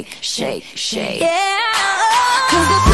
shake, shake, shake. Yeah.